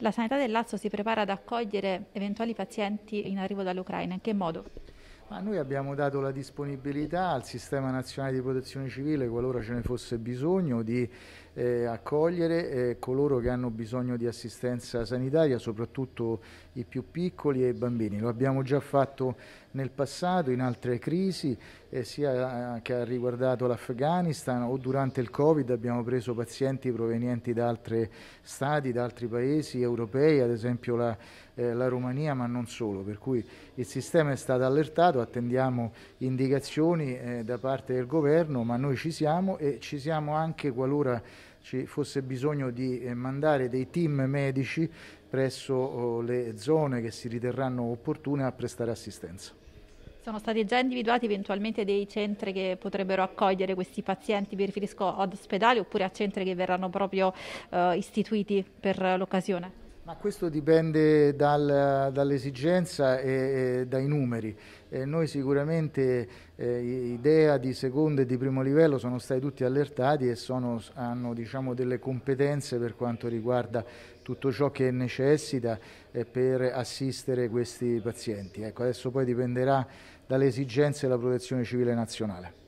La sanità del Lazio si prepara ad accogliere eventuali pazienti in arrivo dall'Ucraina, in che modo? Ma noi abbiamo dato la disponibilità al Sistema Nazionale di Protezione Civile, qualora ce ne fosse bisogno, di eh, accogliere eh, coloro che hanno bisogno di assistenza sanitaria, soprattutto i più piccoli e i bambini. Lo abbiamo già fatto nel passato in altre crisi, eh, sia che ha riguardato l'Afghanistan o durante il Covid abbiamo preso pazienti provenienti da altri stati, da altri paesi europei, ad esempio la, eh, la Romania, ma non solo. Per cui il sistema è stato allertato, attendiamo indicazioni eh, da parte del governo, ma noi ci siamo e ci siamo anche qualora ci fosse bisogno di eh, mandare dei team medici presso oh, le zone che si riterranno opportune a prestare assistenza. Sono stati già individuati eventualmente dei centri che potrebbero accogliere questi pazienti, mi riferisco ad ospedali oppure a centri che verranno proprio eh, istituiti per l'occasione? Ma questo dipende dal, dall'esigenza e, e, dai numeri. Eh, noi sicuramente eh, idea di secondo e di primo livello sono stati tutti allertati e sono, hanno diciamo, delle competenze per quanto riguarda tutto ciò che necessita eh, per assistere questi pazienti. Ecco, adesso poi dipenderà dalle esigenze della protezione civile nazionale.